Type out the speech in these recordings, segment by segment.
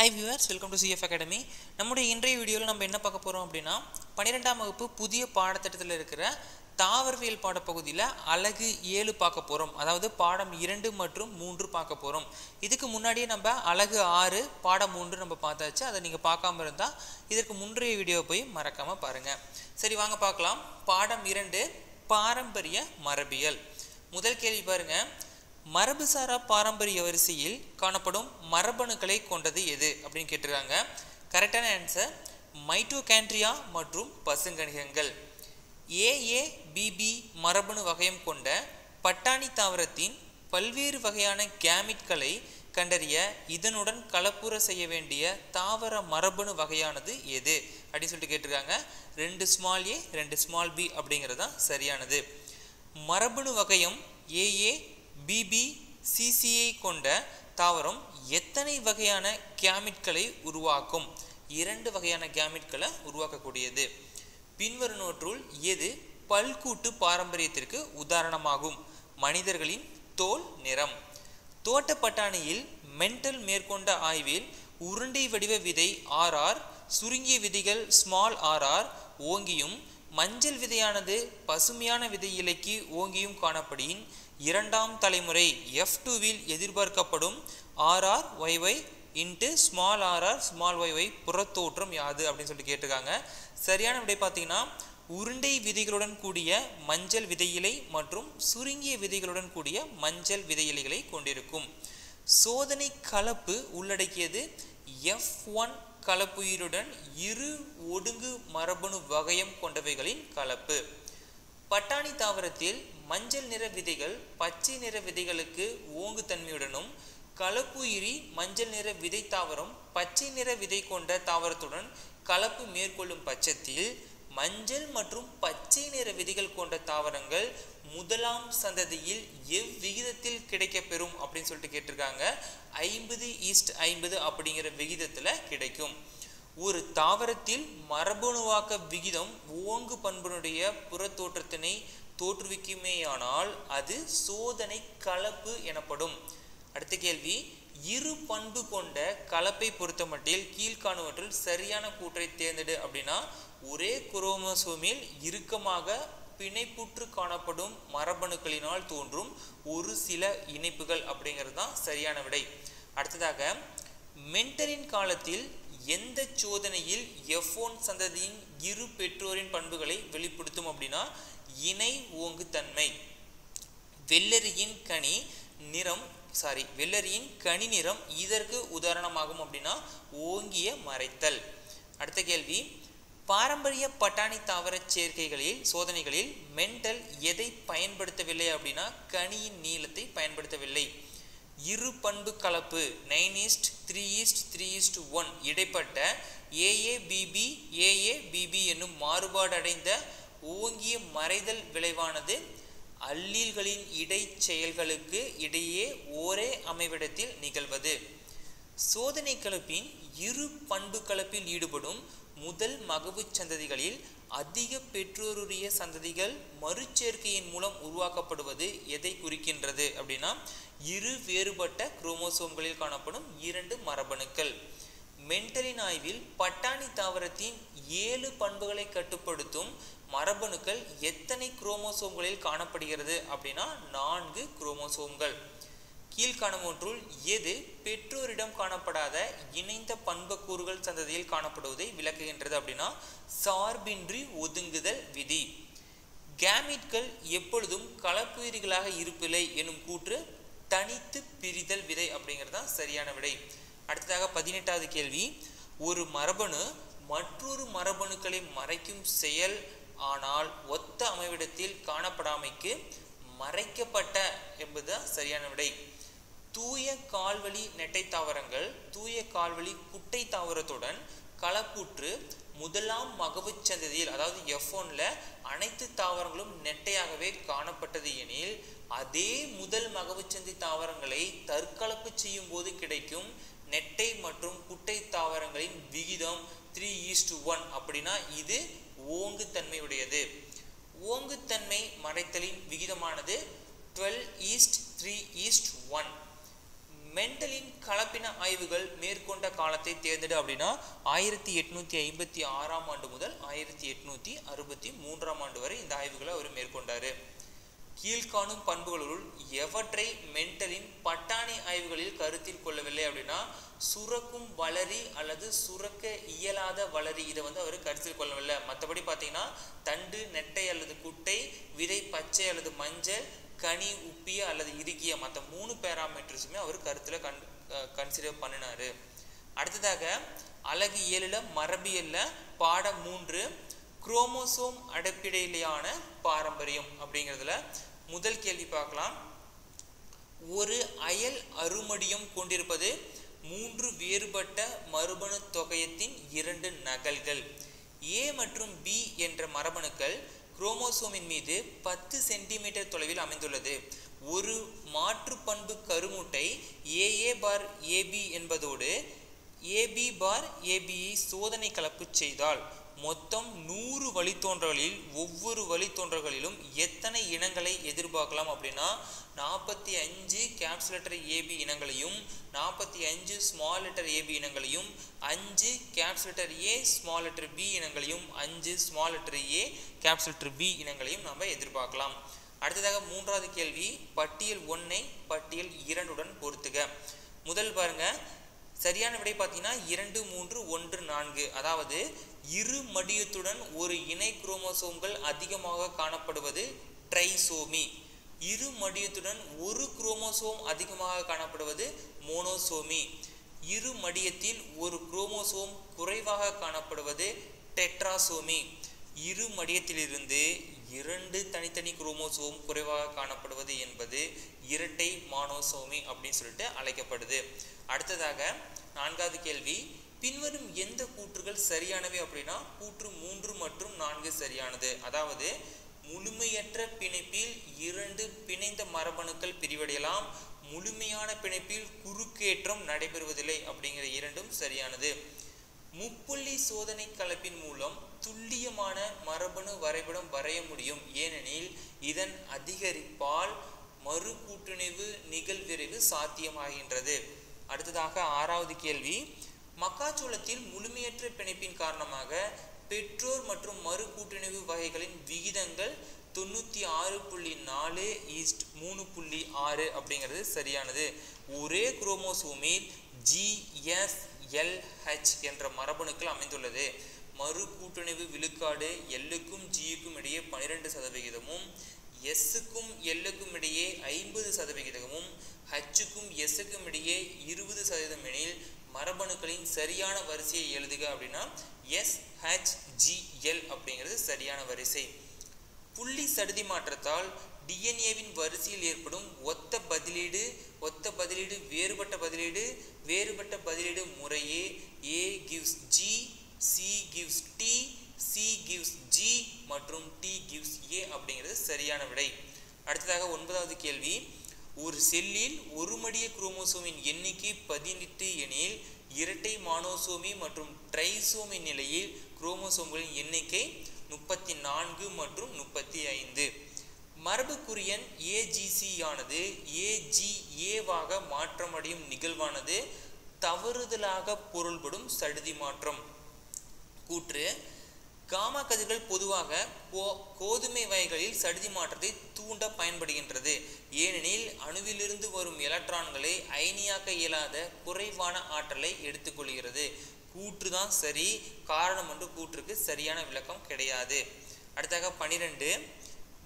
Hi viewers welcome to C F academy நம்முடைய இன்றைய வீடியோவில் நம்ம என்ன பார்க்க போகிறோம் அப்படின்னா பன்னிரெண்டாம் வகுப்பு புதிய பாடத்திட்டத்தில் இருக்கிற தாவரவியல் பாடப்பகுதியில் அழகு ஏழு பார்க்க போகிறோம் அதாவது பாடம் இரண்டு மற்றும் மூன்று பார்க்க போகிறோம் இதுக்கு முன்னாடியே நம்ம அழகு ஆறு பாடம் மூன்று நம்ம பார்த்தாச்சு. அதை நீங்கள் பார்க்காம இருந்தால் இதற்கு முன்றைய வீடியோவை போய் மறக்காமல் பாருங்கள் சரி வாங்க பார்க்கலாம். பாடம் இரண்டு பாரம்பரிய மரபியல். முதல் கேள்வி பாருங்கள் மரபுசாரா பாரம்பரிய வரிசையில் காணப்படும் மரபணுக்களை கொண்டது எது அப்படின்னு கேட்டிருக்காங்க. கரெக்டான ஆன்சர் மைட்டோகேண்ட்ரியா மற்றும் பசுங்கணிகங்கள் ஏஏ பிபி மரபணு வகையம் கொண்ட பட்டாணி தாவரத்தின் பல்வேறு வகையான கேமிட்களை கண்டறிய இதனுடன் கலப்புற செய்ய வேண்டிய தாவர மரபணு வகையானது எது அப்படின்னு சொல்லிட்டு கேட்டிருக்காங்க. ரெண்டு ஸ்மால் ஏ ரெண்டு ஸ்மால் பி அப்படிங்கிறது தான் சரியானது. மரபணு வகையம் ஏஏ பிபி சிசிஐ கொண்ட தாவரம் எத்தனை வகையான கேமிட்களை உருவாக்கும்? இரண்டு வகையான கேமிட்களை உருவாக்கக்கூடியது. பின்வருநோற்றுள் எது பல்கூட்டு பாரம்பரியத்திற்கு உதாரணமாகும்? மனிதர்களின் தோல் நிறம். தோட்டப்பட்டாணியில் மென்டல் மேற்கொண்ட ஆய்வில் உருண்டை வடிவ விதை ஆர்ஆர் சுருங்கிய விதைகள் ஸ்மால் ஆர்ஆர் ஓங்கியும் மஞ்சள் விதையானது பசுமையான விதை இலைக்கு ஓங்கியும் காணப்படின் இரண்டாம் தலைமுறை எஃப் டூவில் எதிர்பார்க்கப்படும் RR YY into small RR small YY புறத்தோற்றம் யாது அப்படின்னு சொல்லிட்டு கேட்டிருக்காங்க. சரியான விடை பார்த்தீங்கன்னா உருண்டை விதைகளுடன் கூடிய மஞ்சள் விதையிலை மற்றும் சுருங்கிய விதைகளுடன் கூடிய மஞ்சள் விதையிலைகளை கொண்டிருக்கும். சோதனை கலப்பு உள்ளடக்கியது எஃப் ஒன் கலப்புயிருடன் இரு ஒடுங்கு மரபணு வகையம் கொண்டவைகளின் கலப்பு. பட்டாணி தாவரத்தில் மஞ்சள் நிற விதைகள் பச்சை நிற விதைகளுக்கு ஓங்கு தன்மையுடனும் கலப்புயிரி மஞ்சள் நிற விதை தாவரம் பச்சை நிற விதை கொண்ட தாவரத்துடன் கலப்பு மேற்கொள்ளும் பட்சத்தில் மஞ்சள் மற்றும் பச்சை நிற விதைகள் கொண்ட தாவரங்கள் முதலாம் சந்ததியில் எவ்விகிதத்தில் கிடைக்கப்பெறும் அப்படின்னு சொல்லிட்டு கேட்டிருக்காங்க. ஐம்பது ஈஸ்ட் ஐம்பது அப்படிங்கிற விகிதத்தில் கிடைக்கும். ஒரு தாவரத்தில் மரபணுவாக்க விகிதம் ஓங்கு பண்பனுடைய புறத்தோற்றத்தினை தோற்றுவிக்குமேயானால் அது சோதனை கலப்பு எனப்படும். அடுத்த கேள்வி இரு பண்பு கொண்ட கலப்பை பொறுத்தமட்டில் கீழ்காணுவற்றில் சரியான கூற்றை தேர்ந்தெடு அப்படின்னா ஒரே குரோமோசோமில் இறுக்கமாக பிணைப்புற்று காணப்படும் மரபணுக்களினால் தோன்றும் ஒரு சில இணைப்புகள் அப்படிங்கிறது தான் சரியான விடை. அடுத்ததாக மென்டரின் காலத்தில் எந்த சோதனையில் எஃபோன் சந்ததியின் இரு பெற்றோரின் பண்புகளை வெளிப்படுத்தும் அப்படின்னா இணை ஓங்கு தன்மை வெள்ளரியின் கனி நிறம் சாரி வெள்ளரியின் கனி நிறம் இதற்கு உதாரணமாகும் அப்படின்னா ஓங்கிய மறைத்தல். அடுத்த கேள்வி. பாரம்பரிய பட்டாணி தாவர சேர்க்கைகளில் சோதனைகளில் மென்டல் எதை பயன்படுத்தவில்லை அப்படின்னா கனியின் நீளத்தை பயன்படுத்தவில்லை. இரு பண்பு கலப்பு nine is to three is to three is to one இடைப்பட்ட ஏஏபிபி ஏஏபிபி என்னும் மாறுபாடு அடைந்த ஓங்கிய மறைதல் விளைவானது அல்லீல்களின் இடை செயல்களுக்கு இடையே ஒரே அமைவிடத்தில் நிகழ்வது. சோதனை கலப்பின் இரு பண்பு கலப்பில் ஈடுபடும் முதல் மகவு சந்ததிகளில் அதிக பெற்றோருடைய சந்ததிகள் மறுச்சேர்க்கையின் மூலம் உருவாக்கப்படுவது எதை குறிக்கின்றது அப்படின்னா இரு வேறுபட்ட குரோமோசோம்களில் காணப்படும் இரண்டு மரபணுக்கள். மென்டலின் ஆய்வில் பட்டாணி தாவரத்தின் ஏழு பண்புகளை கட்டுப்படுத்தும் மரபணுக்கள் எத்தனை குரோமோசோம்களில் காணப்படுகிறது அப்படின்னா நான்கு குரோமோசோம்கள். கீழ்காணுமொன்றுள் எது பெற்றோரிடம் காணப்படாத இணைந்த பண்பக்கூறுகள் சந்ததியில் காணப்படுவதை விளக்குகின்றது அப்படின்னா சார்பின்றி ஒதுங்குதல் விதி. கேமிட்கள் எப்பொழுதும் கலப்புயிர்களாக இருப்பில்லை எனும் கூற்று தனித்து பிரிதல் விதை அப்படிங்கிறது தான் சரியான விடை. அடுத்ததாக பதினெட்டாவது கேள்வி. ஒரு மரபணு மற்றொரு மரபணுக்களை மறைக்கும் செயல் ஆனால் ஒத்த அமைவிடத்தில் காணப்படாமைக்கு மறைக்கப்பட்ட என்பது சரியான விடை. தூய கால்வழி நெட்டை தாவரங்கள் தூய கால்வழி குட்டை தாவரத்துடன் கலப்புற்று முதலாம் மகவு சந்ததியில் அதாவது எஃப் ஒன்ல அனைத்து தாவரங்களும் நெட்டையாகவே காணப்பட்டது எனில் அதே முதல் மகவுச்சந்தி தாவரங்களை தற்கலப்பு செய்யும் போது கிடைக்கும் நெட்டை மற்றும் குட்டை தாவரங்களின் விகிதம் த்ரீ ஈஸ்ட் ஒன் அப்படின்னா இது ஓங்குத்தன்மையுடையது. ஓங்குத்தன்மை மறைத்தலின் விகிதமானது twelve is to three is to one மெண்டலின் கலப்பின ஆய்வுகள் மேற்கொண்ட காலத்தை தேர்ந்தெடு அப்படின்னா ஆயிரத்தி எட்நூத்தி ஐம்பத்தி ஆறாம் ஆண்டு முதல் ஆயிரத்தி எட்நூத்தி அறுபத்தி மூன்றாம் ஆண்டு வரை இந்த ஆய்வுகளை அவர் மேற்கொண்டாரு. கீழ்காணும் பண்புகளுள் எவற்றை மென்டலின் பட்டாணி ஆய்வுகளில் கருத்தில் கொள்ளவில்லை அப்படின்னா சுரக்கும் வளரி அல்லது சுரக்க இயலாத வளரி இதை வந்து அவர் கருத்தில் கொள்ளவில்லை. மற்றபடி பார்த்தீங்கன்னா தண்டு நெட்டை அல்லது குட்டை விதை பச்சை அல்லது மஞ்சள் கனி உப்பிய அல்லது இறுகிய மற்ற மூணு பேராமீட்டர்ஸுமே அவர் கருத்தில் கண் கன்சிடர் பண்ணினாரு. அடுத்ததாக அழகு ஏழில் மரபியலில் பாடம் மூன்று குரோமோசோம் அடிப்படையிலான பாரம்பரியம் அப்படிங்கிறதுல முதல் கேள்வி பார்க்கலாம். ஒரு அயல் அருமடியும் கொண்டிருப்பது மூன்று வேறுபட்ட மரபணு தொகையத்தின் இரண்டு நகல்கள். ஏ மற்றும் பி என்ற மரபணுக்கள் குரோமோசோமின் மீது பத்து சென்டிமீட்டர் தொலைவில் அமைந்துள்ளது. ஒரு மாற்று பண்பு கருமுட்டை ஏஏ பார் ஏபி என்பதோடு ஏபி பார் ஏபியை சோதனை கலப்பு செய்தால் மொத்தம் நூறு வழித்தோன்றல்களில் ஒவ்வொரு வழித்தோன்றல்களிலும் எத்தனை இனங்களை எதிர்பார்க்கலாம் அப்படின்னா நாற்பத்தி அஞ்சு கேப்ஸ் லெட்டர் ஏபி இனங்களையும் நாற்பத்தி அஞ்சு ஸ்மால் லெட்டர் ஏபி இனங்களையும் அஞ்சு caps letter A small letter B இனங்களையும் அஞ்சு small letter A caps letter B இனங்களையும் நம்ம எதிர்பார்க்கலாம். அடுத்ததாக மூன்றாவது கேள்வி பட்டியல் ஒன்னை பட்டியல் இரண்டுடன் பொறுத்துக. முதல் பாருங்க சரியான விடை பார்த்தீங்கன்னா இரண்டு மூன்று ஒன்று நான்கு. அதாவது இரு மடியத்துடன் ஒரு இணை குரோமோசோம்கள் அதிகமாக காணப்படுவது ட்ரைசோமி. இரு மடியத்துடன் ஒரு குரோமோசோம் அதிகமாக காணப்படுவது மோனோசோமி. இரு மடியத்தில் ஒரு குரோமோசோம் குறைவாக காணப்படுவது டெட்ராசோமி. இரு மடியத்திலிருந்து இரண்டு தனித்தனி குரோமோசோம் குறைவாக காணப்படுவது என்பது இரட்டை மானோசோமி அப்படின்னு சொல்லிட்டு அழைக்கப்படுது. அடுத்ததாக நான்காவது கேள்வி பின்வரும் எந்த கூற்றுகள் சரியானவை அப்படின்னா கூற்று மூன்று மற்றும் நான்கு சரியானது. அதாவது முழுமையற்ற பிணைப்பில் இரண்டு பிணைந்த மரபணுக்கள் பிரிவடையலாம் முழுமையான பிணைப்பில் குறுக்கேற்றம் நடைபெறுவதில்லை அப்படிங்கிற இரண்டும் சரியானது. முப்புள்ளி சோதனை கலப்பின் மூலம் துல்லியமான மரபணு வரைபடம் வரைய முடியும். ஏனெனில் இதன் அதிகரிப்பால் மறு கூட்டுணைவு நிகழ்விரைவு சாத்தியமாகின்றது. அடுத்ததாக ஆறாவது கேள்வி. மக்காச்சோளத்தில் முழுமையற்ற பிணைப்பின் காரணமாக பெற்றோர் மற்றும் மறு கூட்டுணைவு வகைகளின் விகிதங்கள் தொண்ணூற்றி ஆறு புள்ளி நாலு ஈஸ்ட் மூணு புள்ளி ஆறு அப்படிங்கிறது சரியானது. ஒரே குரோமோசோமில் எல்ஹெச் என்ற மரபணுக்கள் அமைந்துள்ளது. மறு கூட்டணிவு விழுக்காடு எல்லுக்கும் ஜியுக்கும் இடையே பனிரெண்டு சதவிகிதமும் எஸ்ஸுக்கும் எல்லுக்கும் இடையே ஐம்பது சதவிகிதமும் ஹச்சுக்கும் எஸ்ஸுக்கும் இடையே இருபது சதவீதம் எனில் மரபணுக்களின் சரியான வரிசையை எழுதுக அப்படின்னா எஸ் அப்படிங்கிறது சரியான வரிசை. புள்ளி சடுதி மாற்றத்தால் டிஎன்ஏவின் வரிசையில் ஏற்படும் ஒத்த பதிலீடு ஒத்த பதிலீடு வேறுபட்ட பதிலீடு வேறுபட்ட பதிலீடு முறையே A gives G C gives T C gives G மற்றும் டி கிவ்ஸ் ஏ அப்படிங்கிறது சரியான விடை. அடுத்ததாக ஒன்பதாவது கேள்வி. ஒரு செல்லில் ஒரு மடிய குரோமோசோமின் எண்ணிக்கை பதினெட்டு எனில் இரட்டை மானோசோமி மற்றும் ட்ரைசோமி நிலையில் குரோமோசோம்களின் எண்ணிக்கை முப்பத்தி நான்கு மற்றும் முப்பத்தி ஐந்து. மரபுக்குரியன் ஏஜிசி ஆனது ஏஜிஏவாக மாற்றமடையும் நிகழ்வானது தவறுதலாக பொருள்படும் சடுதி மாற்றம். கூற்று காமா கதிர்கள் பொதுவாக கோ கோதுமை வகைகளில் சடுதி மாற்றத்தை தூண்ட பயன்படுகின்றது. ஏனெனில் அணுவிலிருந்து வரும் எலக்ட்ரான்களை அயனியாக்க இயலாத குறைவான ஆற்றலை எடுத்துக்கொள்கிறது. கூற்று தான் சரி காரணம் என்று கூற்றுக்கு சரியான விளக்கம் கிடையாது. அடுத்தாக பனிரெண்டு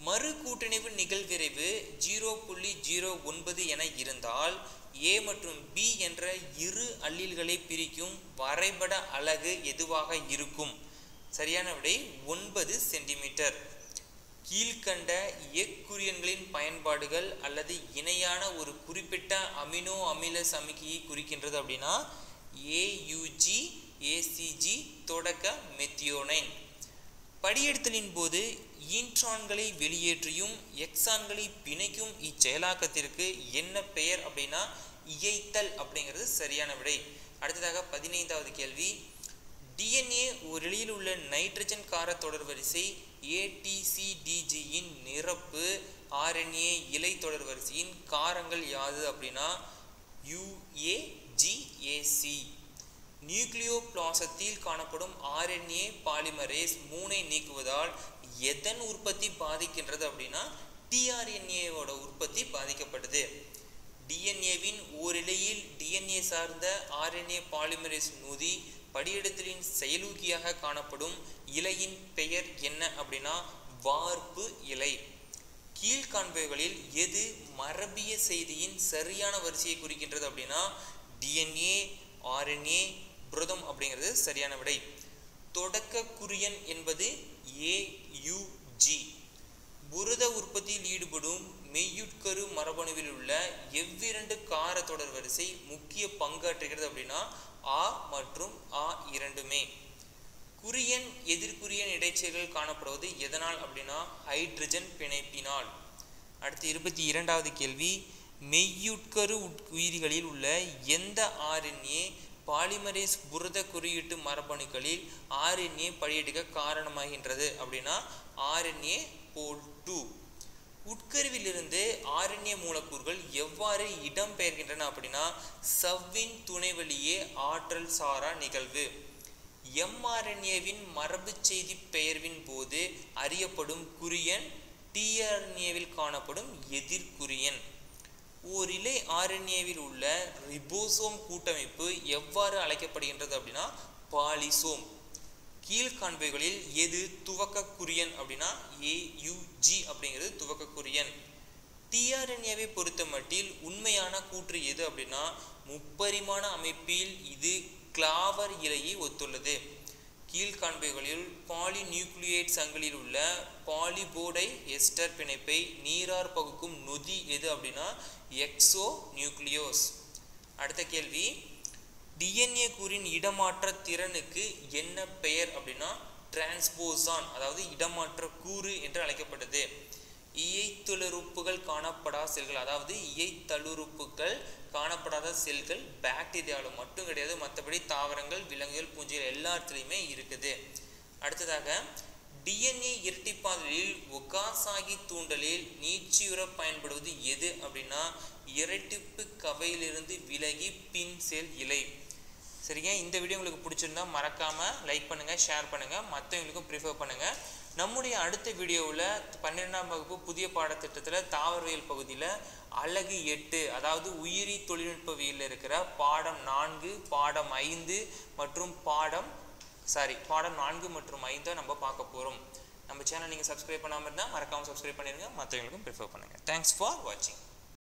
மறு கூட்டணிவு நிகழ்விரைவு ஜீரோ புள்ளி ஜீரோ ஒன்பது என இருந்தால் ஏ மற்றும் பி என்ற இரு அல்லீல்களை பிரிக்கும் வரைபட அலகு எதுவாக இருக்கும்? சரியான விடை ஒன்பது சென்டிமீட்டர். கீழ்கண்ட எக்குரியன்களின் பயன்பாடுகள் அல்லது இணையான ஒரு குறிப்பிட்ட அமினோ அமில சமிக்கையை குறிக்கின்றது அப்படின்னா ஏயுஜி ஏசிஜி தொடக்க மெத்தியோனைன் படியெடுத்தலின் போது ஈன்ட்ரான்களை வெளியேற்றியும் எக்ஸான்களை பிணைக்கும் இச்செயலாக்கத்திற்கு என்ன பெயர் அப்படின்னா இயைத்தல் அப்படிங்கிறது சரியான விடை. அடுத்ததாக பதினைந்தாவது கேள்வி. டிஎன்ஏ ஒரு இழையில் உள்ள நைட்ரஜன் கார தொடர் வரிசை ஏடிசிடிஜியின் நிரப்பு ஆர்என்ஏ இலை தொடர் வரிசையின் காரங்கள் யாது அப்படின்னா யுஏ ஜிஏசி நியூக்ளியோபிளாசத்தில் காணப்படும் ஆர்என்ஏ பாலிமரேஸ் மூனை நீக்குவதால் எதன் உற்பத்தி பாதிக்கின்றது அப்படின்னா டிஆர்என்ஏவோட உற்பத்தி பாதிக்கப்படுது டிஎன்ஏவின் ஓரிலையில் டிஎன்ஏ சார்ந்த ஆர்என்ஏ பாலிமரேஸ் நூதி படியெடுத்தலின் செயலூக்கியாக காணப்படும் இலையின் பெயர் என்ன அப்படின்னா வார்ப்பு இலை. கீழ்காண்பவைகளில் எது மரபிய செய்தியின் சரியான வரிசையை குறிக்கின்றது அப்படின்னா டிஎன்ஏ ஆர்என்ஏ புரதம் அப்படிங்கிறது சரியான விடை. தொடக்க குறியன் என்பது ஏயுஜி புரத உற்பத்தியில் ஈடுபடும் மெய்யுட்கரு மரபணுவில் உள்ள எவ்விரண்டு கார தொடர் வரிசை முக்கிய பங்காற்றுகிறது அப்படின்னா ஆ மற்றும் ஆ இரண்டுமே. குறியன் எதிர்குரியன் இடைச்செயல்கள் காணப்படுவது எதனால் அப்படின்னா ஹைட்ரஜன் பிணைப்பினால். அடுத்து இருபத்தி இரண்டாவது கேள்வி மெய்யுட்கரு உயிரிகளில் உள்ள எந்த ஆர்என்ஏ பாலிமரேஸ் புரத குறியீட்டு மரபணுக்களில் ஆர்என்ஏ படியெடுக்க காரணமாகின்றது அப்படின்னா ஆர்என்ஏ போல் டூ. உட்கருவிலிருந்து ஆர்என்ஏ மூலக்கூறுகள் எவ்வாறு இடம்பெயர்கின்றன அப்படின்னா சவ்வின் துணைவழியே ஆற்றல் சாரா நிகழ்வு. எம்ஆர்என்ஏவின் மரபு செய்தி பெயர்வின் போது அறியப்படும் குறியன் டிஆர்என்ஏவில் காணப்படும் எதிர்குறியன். ஓர் இலை ஆர்என்ஏவில் உள்ள ரிபோசோம் கூட்டமைப்பு எவ்வாறு அழைக்கப்படுகின்றது அப்படின்னா பாலிசோம். கீழ்காண்பைகளில் எது துவக்க குறியன் அப்படின்னா ஏயுஜி அப்படிங்கிறது துவக்க குறியன் டிஆர்என்ஏவை பொறுத்த மட்டில் உண்மையான கூற்று எது அப்படின்னா முப்பரிமாண அமைப்பில் இது கிளாவர் இலையை ஒத்துள்ளது. கீழ்காண்பைகளில் பாலிநியூக்ளியேட் சங்கிலியில் உள்ள பாலிபோடை எஸ்டர் பிணைப்பை நீரார் பகுக்கும் நொதி எது அப்படின்னா எக்ஸோ நியூக்ளியோஸ் அடுத்த கேள்வி டிஎன்ஏ கூறின் இடமாற்ற திறனுக்கு என்ன பெயர் அப்படின்னா டிரான்ஸ்போசான் அதாவது இடமாற்ற கூறு என்று அழைக்கப்பட்டது. இயைத்தலுறுப்புகள் காணப்படாத செல்கள் அதாவது இயைத்தலுறுப்புகள் காணப்படாத செல்கள் பாக்டீரியாவில் மட்டும் கிடையாது மற்றபடி தாவரங்கள் விலங்குகள் பூஞ்சைகள் எல்லாத்துலேயுமே இருக்குது. அடுத்ததாக டிஎன்ஏ இரட்டிப்பாதலில் ஒகாசாகி தூண்டலில் நீச்சியுற பயன்படுவது எது அப்படின்னா இரட்டிப்பு கவையிலிருந்து விலகி பின் செல் இலை. சரிங்க இந்த வீடியோ உங்களுக்கு பிடிச்சிருந்தா மறக்காமல் லைக் பண்ணுங்கள் ஷேர் பண்ணுங்கள் மற்றவங்களுக்கும் ப்ரிஃபர் பண்ணுங்கள் நம்முடைய அடுத்த வீடியோவில் பன்னிரெண்டாம் வகுப்பு புதிய பாடத்திட்டத்தில் தாவரவியல் பகுதியில் அழகு எட்டு அதாவது உயிரி தொழில்நுட்பவியலில் இருக்கிற பாடம் நான்கு பாடம் ஐந்து மற்றும் பாடம் சாரி பாடம் நான்கு மற்றும் ஐந்தை நம்ம பார்க்க போகிறோம் நம்ம சேனல் நீங்கள் சப்ஸ்கிரைப் பண்ணாமல் இருந்தால் மறக்காமல் சப்ஸ்கிரைப் பண்ணிடுங்க மற்றவங்களுக்கும் ப்ரிஃபர் பண்ணுங்கள் தேங்க்ஸ் ஃபார் வாட்சிங்